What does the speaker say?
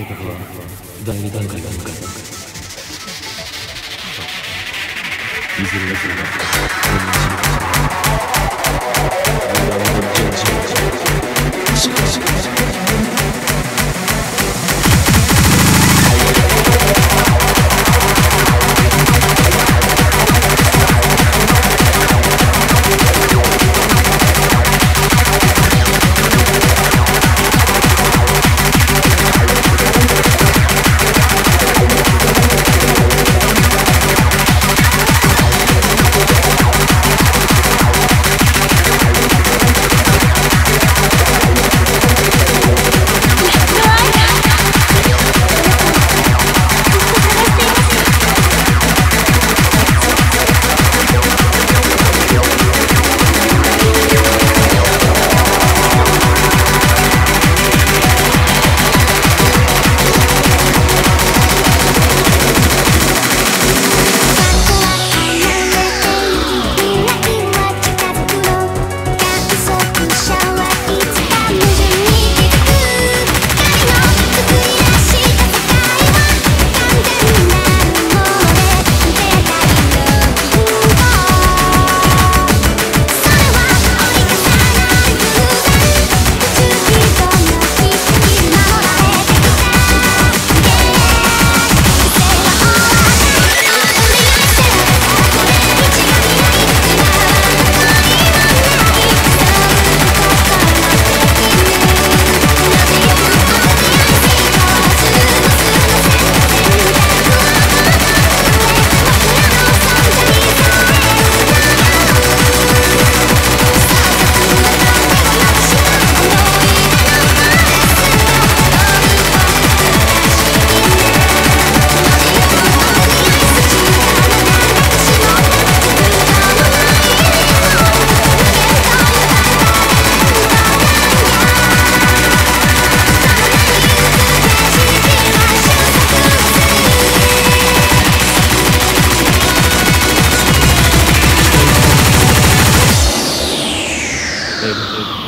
計画は第二段階が向かいいずれにせよ David.